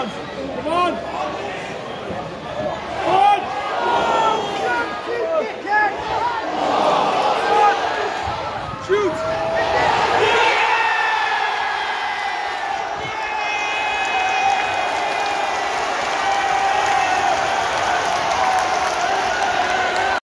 Come on.